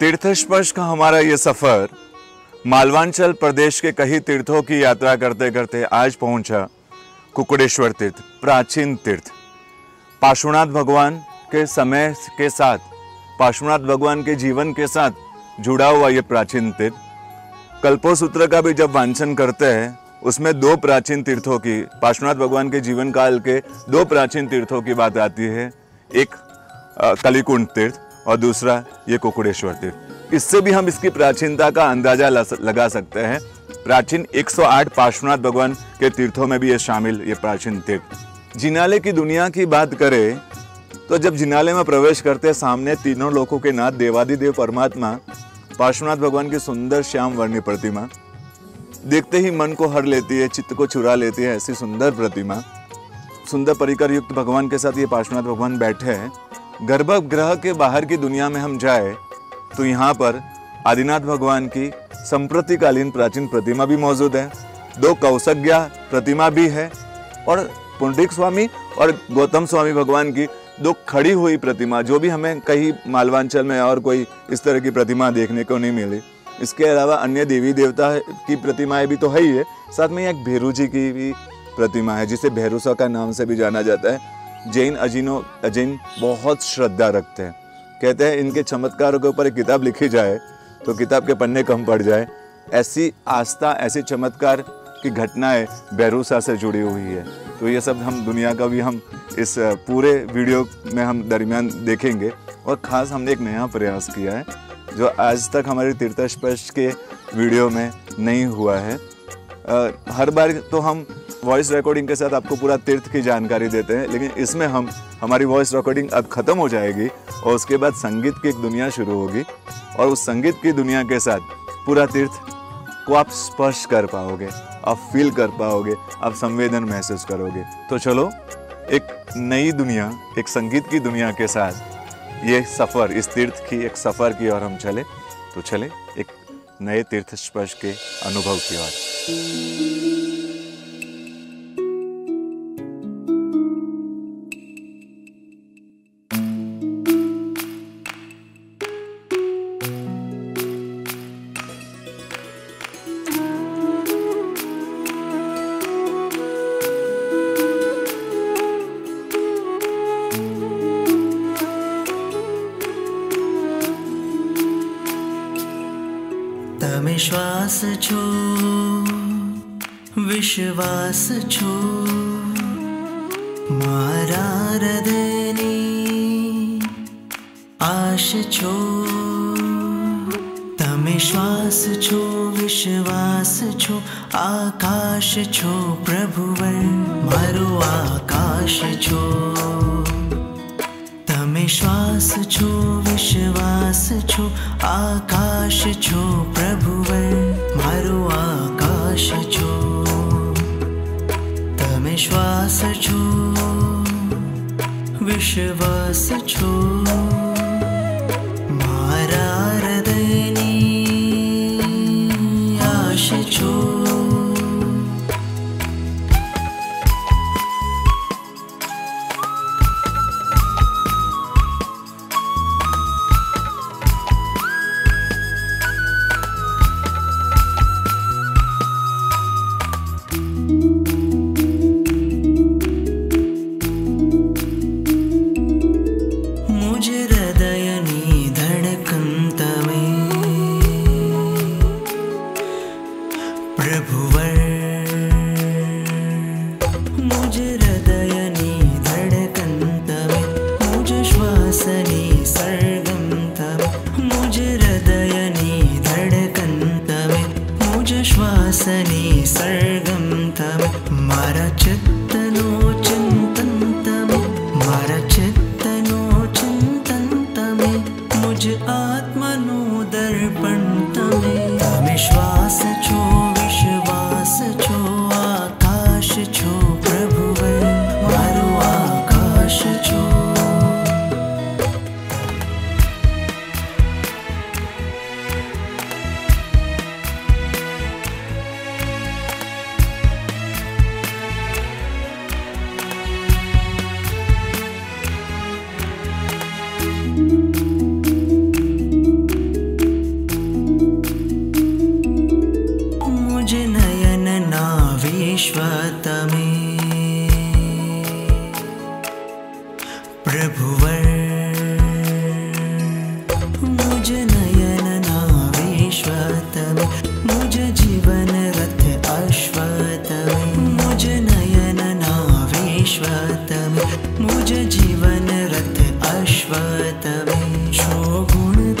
तीर्थस्पर्श का हमारा ये सफ़र मालवांचल प्रदेश के कई तीर्थों की यात्रा करते करते आज पहुँचा कुकुड़ेश्वर तीर्थ, प्राचीन तीर्थ। पाशुनाथ भगवान के समय के साथ पाशुनाथ भगवान के जीवन के साथ जुड़ा हुआ ये प्राचीन तीर्थ। कल्पो सूत्र का भी जब वांचन करते हैं, उसमें दो प्राचीन तीर्थों की पाशुनाथ भगवान के जीवन काल के दो प्राचीन तीर्थों की बात आती है। एक कलिकुंड तीर्थ और दूसरा, ये कुकुड़ेश्वर तीर्थ। इससे भी हम इसकी प्राचीनता का अंदाज़ा लगा सकते हैं। प्राचीन 108 पार्श्वनाथ भगवान के तीर्थों में भी ये शामिल, ये प्राचीन तीर्थ। जिनाले की दुनिया की बात करें तो जब जिनाले में प्रवेश करते सामने तीनों लोगों के नाथ, देवादिदेव परमात्मा, पार्श्वनाथ भगवान की सुंदर श्याम वर्णी प्रतिमा, देखते ही मन को हर लेती है, चित्त को चुरा लेती है, ऐसी सुंदर प्रतिमा। सुंदर परिकर युक्त भगवान के साथ ये पार्श्वनाथ भगवान बैठे हैं। गर्भगृह के बाहर की दुनिया में हम जाए तो यहाँ पर आदिनाथ भगवान की संप्रतिकालीन प्राचीन प्रतिमा भी मौजूद है। दो कौशज्ञा प्रतिमा भी है और पुंडिक स्वामी और गौतम स्वामी भगवान की दो खड़ी हुई प्रतिमा, जो भी हमें कहीं मालवांचल में और कोई इस तरह की प्रतिमा देखने को नहीं मिली। इसके अलावा अन्य देवी देवता की प्रतिमाएँ भी तो है ही है। साथ में एक भेरू जी की भी प्रतिमा है, जिसे भैरूसा का नाम से भी जाना जाता है। जैन अजीनो अजैन बहुत श्रद्धा रखते हैं। कहते हैं इनके चमत्कारों के ऊपर एक किताब लिखी जाए तो किताब के पन्ने कम पड़ जाए। ऐसी आस्था ऐसी चमत्कार की घटनाएँ बैरूसा से जुड़ी हुई है। तो ये सब हम दुनिया का भी हम इस पूरे वीडियो में हम दरमियान देखेंगे। और ख़ास हमने एक नया प्रयास किया है जो आज तक हमारे तीर्थस्पर्श के वीडियो में नहीं हुआ है। आ, हर बार तो हम वॉइस रिकॉर्डिंग के साथ आपको पूरा तीर्थ की जानकारी देते हैं, लेकिन इसमें हम, हमारी वॉइस रिकॉर्डिंग अब ख़त्म हो जाएगी और उसके बाद संगीत की एक दुनिया शुरू होगी और उस संगीत की दुनिया के साथ पूरा तीर्थ को आप स्पर्श कर पाओगे, आप फील कर पाओगे, आप संवेदन महसूस करोगे। तो चलो, एक नई दुनिया, एक संगीत की दुनिया के साथ ये सफ़र, इस तीर्थ की एक सफ़र की ओर हम चले तो चले एक नए तीर्थ स्पर्श के अनुभव की ओर। विश्वास छो विश्वास छो मारा हृदयनी आश छो તમે विश्वास छो विश्वास छो आकाश छो प्रभुवर मारो आकाश छो। तमे श्वास छो विश्वास छो आकाश छो प्रभुवर मारो आकाश छो। तमे श्वास छो विश्वास छो। प्रभुवर मुझ प्रभुवर मुझ नयन नाविश्वतमे। मुझ जीवन रथ अश्वतमे मुझ नयन नाविश्वतमे। मुझ जीवन रथ अश्वतमे छो गुण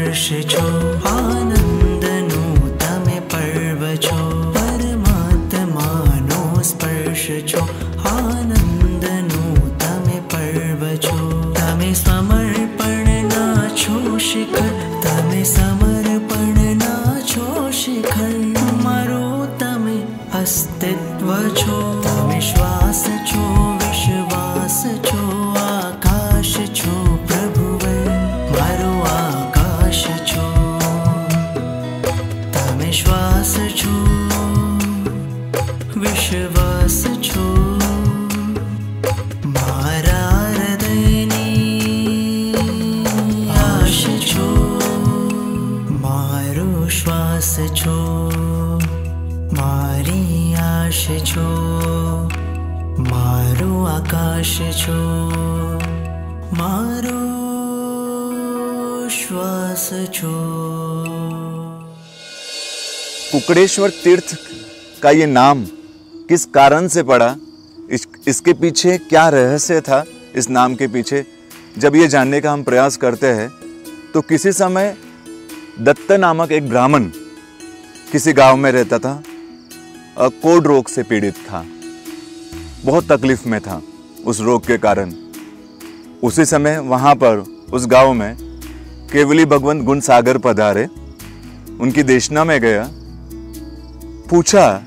वर्षो आनन्द नूतमे पर्व छो परमात्मानो स्पर्श छो आनन्द नूतमे पर्व छो तमे समर्पण नाचो शिखर तमे समर्पण नाचो शिखर। मरो तमे अस्तित्व छो तमे श्वास छो आशो मारो श्वास छो कुकड़ेश्वर तीर्थ का ये नाम किस कारण से पड़ा? इस, इसके पीछे क्या रहस्य था? इस नाम के पीछे जब ये जानने का हम प्रयास करते हैं तो किसी समय दत्त नामक एक ब्राह्मण किसी गाँव में रहता था कोड रोग से पीड़ित था। बहुत तकलीफ़ में था। उस रोग के कारण। उसी समय वहाँ पर, उस गाँव में, केवली भगवंत गुण सागर पधारे। उनकी देशना में गया। पूछा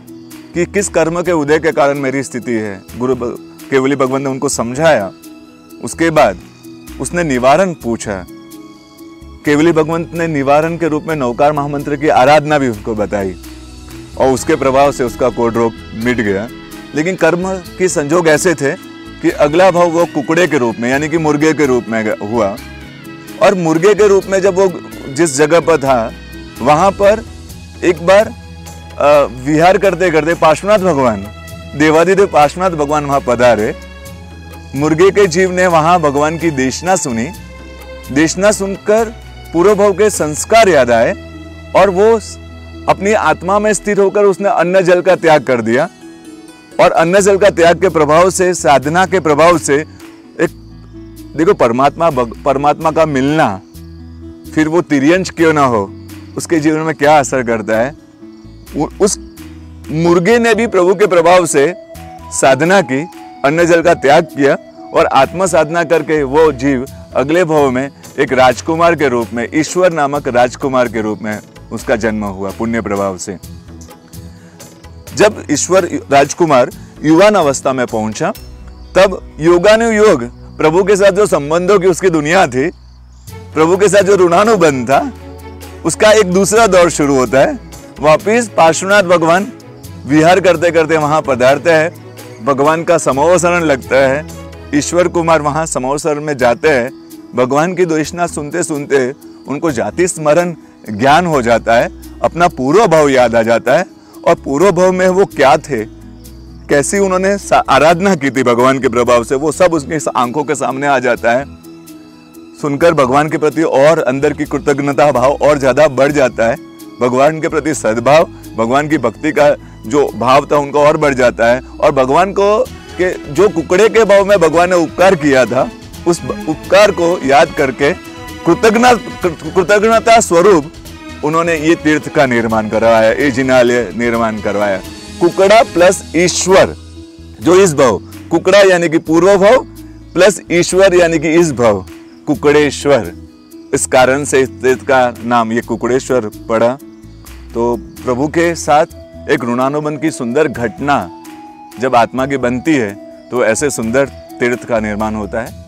कि किस कर्म के उदय के कारण मेरी स्थिति है? गुरु केवली भगवंत ने उनको समझाया। उसके बाद उसने निवारण पूछा। केवली भगवंत ने निवारण के रूप में नौकार महामंत्र की आराधना भी उसको बताई। और उसके प्रभाव से उसका कोड रोग मिट गया। लेकिन कर्म के संजोग ऐसे थे कि अगला भाव वो कुकड़े के रूप में, यानी कि मुर्गे के रूप में हुआ। और मुर्गे के रूप में जब वो जिस जगह पर था, वहाँ पर एक बार विहार करते करते पार्श्वनाथ भगवान, देवादिदेव पार्श्वनाथ भगवान वहाँ पधारे। मुर्गे के जीव ने वहाँ भगवान की देशना सुनी। देशना सुनकर पूर्व भाव के संस्कार याद आए और वो अपनी आत्मा में स्थिर होकर उसने अन्न जल का त्याग कर दिया। और अन्न जल का त्याग के प्रभाव से, साधना के प्रभाव से एक, देखो परमात्मा परमात्मा का मिलना, फिर वो तिरियंश क्यों ना हो, उसके जीवन में क्या असर करता है? उस मुर्गे ने भी प्रभु के प्रभाव से साधना की अन्न जल का त्याग किया और आत्म साधना करके वो जीव अगले भाव में एक राजकुमार के रूप में, ईश्वर नामक राजकुमार के रूप में उसका जन्म हुआ, पुण्य प्रभाव से। जब ईश्वर राजकुमार युवान अवस्था में पहुँचा, तब योगानुयोग, प्रभु के साथ जो संबंधों की उसकी दुनिया थी, प्रभु के साथ जो ऋणानुबंध था, उसका एक दूसरा दौर शुरू होता है। वापिस पार्श्वनाथ भगवान विहार करते करते वहाँ पधारते हैं। भगवान का समोवसरण लगता है। ईश्वर कुमार वहाँ समोवसरण में जाते हैं। भगवान की दोषना सुनते सुनते उनको जाति स्मरण ज्ञान हो जाता है। अपना पूर्व भाव याद आ जाता है। और पूर्व भाव में वो क्या थे? कैसी उन्होंने आराधना की थी भगवान के प्रभाव से? वो सब उसकी आँखों के सामने आ जाता है। सुनकर भगवान के प्रति और अंदर की कृतज्ञता भाव और ज़्यादा बढ़ जाता है। भगवान के प्रति सद्भाव, भगवान की भक्ति का जो भाव था उनका और बढ़ जाता है। और भगवान को के जो कुकड़े के भाव में भगवान ने उपकार किया था, उस उपकार को याद करके कृतज्ञ कृतज्ञता स्वरूप उन्होंने ये तीर्थ का निर्माण करवाया, ये जिनालय निर्माण करवाया। कुकड़ा प्लस ईश्वर, जो इस भाव। कुकड़ा यानी कि पूर्व भाव प्लस ईश्वर यानी कि इस भाव। कुकड़ेश्वर, इस कारण से इस तीर्थ का नाम ये कुकड़ेश्वर पड़ा। तो प्रभु के साथ एक ऋणानुबंध की सुंदर घटना जब आत्मा की बनती है तो ऐसे सुंदर तीर्थ का निर्माण होता है।